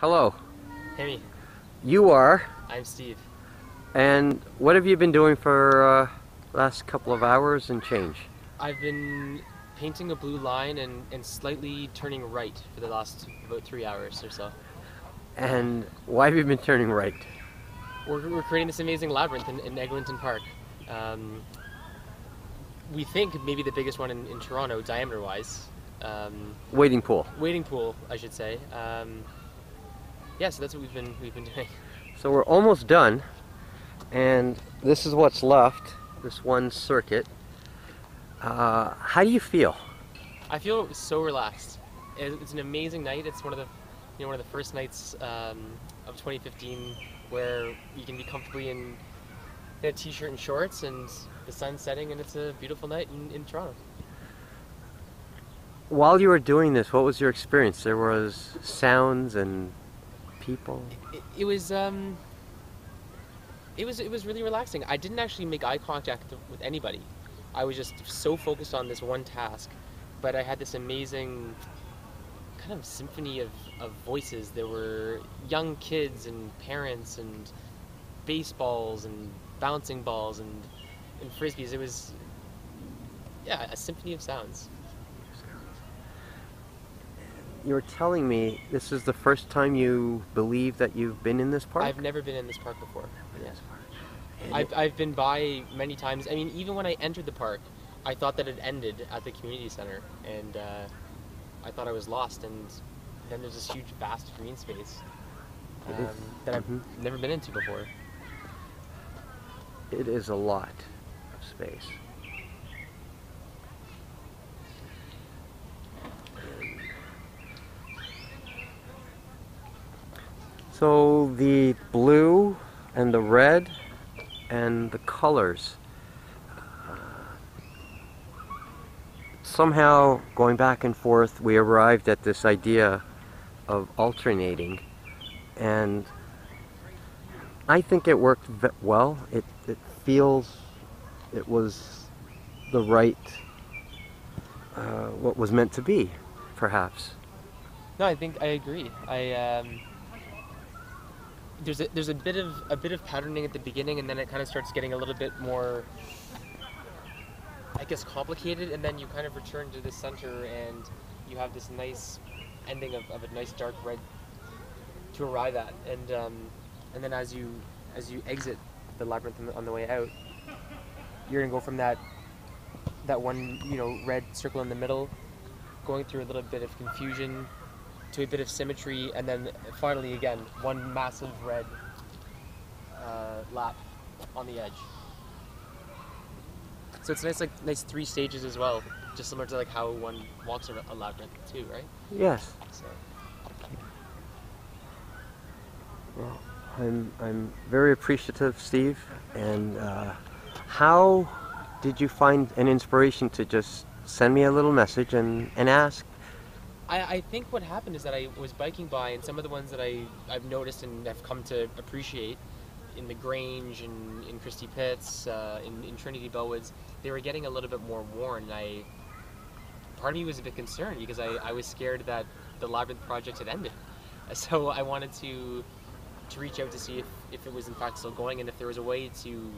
Hello. Hey, You are, I'm Steve. and what have you been doing for uh, last couple of hours and change? I've been painting a blue line and, and slightly turning right for the last about three hours or so. And why have you been turning right? We're, we're creating this amazing labyrinth in, in Eglinton Park. Um, we think maybe the biggest one in, in Toronto, diameter-wise. Um, Wading pool. wading pool, I should say. Um, yeah, so that's what we've been we've been doing. So we're almost done, and this is what's left, this one circuit. Uh, how do you feel? I feel so relaxed. It's an amazing night. It's one of the, you know, one of the first nights um, of 2015 where you can be comfortably in, in a t-shirt and shorts, and the sun's setting, and it's a beautiful night in, in Toronto. While you were doing this, what was your experience? There was sounds and people. It, it was, um, it was, it was really relaxing. I didn't actually make eye contact with anybody. I was just so focused on this one task, but I had this amazing kind of symphony of, of voices. There were young kids and parents and baseballs and bouncing balls and, and frisbees. It was, yeah, a symphony of sounds. You were telling me this is the first time you believe that you've been in this park? I've never been in this park before. Been in Yeah. this park. And I've, I've been by many times. I mean, even when I entered the park, I thought that it ended at the community center, and uh, I thought I was lost. And then there's this huge, vast green space um, that I've Mhm. never been into before. It is a lot of space. So the blue and the red and the colors. uh, Somehow, going back and forth, we arrived at this idea of alternating, and I think it worked well. It it feels it was the right uh, what was meant to be, perhaps. No, I think I agree. I um, there's a there's a bit of a bit of patterning at the beginning, and then it kind of starts getting a little bit more, I guess, complicated, and then you kind of return to the center, and you have this nice ending of, of a nice dark red to arrive at, and um, and then as you as you exit the labyrinth on the, on the way out, you're gonna go from that that one you know red circle in the middle, going through a little bit of confusion to a bit of symmetry, and then finally again one massive red uh, lap on the edge. So it's nice, like nice three stages as well, just similar to like how one walks a, a labyrinth too, right? Yes. So Well, I'm I'm very appreciative, Steve. And uh, how did you find an inspiration to just send me a little message and, and ask? I, I think what happened is that I was biking by, and some of the ones that I I've noticed and have come to appreciate in the Grange and in Christie Pitts, uh, in, in Trinity Bellwoods, they were getting a little bit more worn. And I part of me was a bit concerned because I, I was scared that the labyrinth project had ended. So I wanted to to reach out to see if, if it was in fact still going and if there was a way to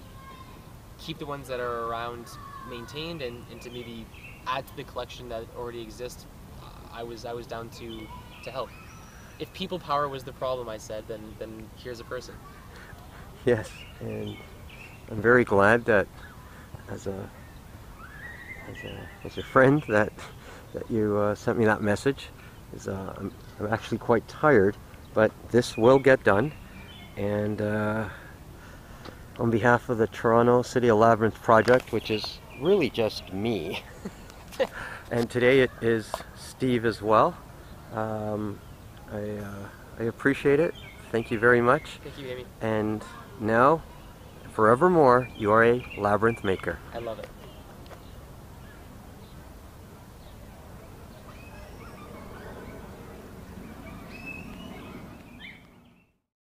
keep the ones that are around maintained and, and to maybe add to the collection that already exists. I was I was down to to help. If people power was the problem, I said, then then here's a person. Yes. And I'm very glad that as a as a as a friend that that you uh, sent me that message. Is uh, I'm, I'm actually quite tired, but this will get done. And uh, on behalf of the Toronto City of Labyrinth project, which is really just me, and today it is Steve as well. Um, I uh, I appreciate it. Thank you very much. Thank you, Amy. And now, forevermore, you are a labyrinth maker. I love it.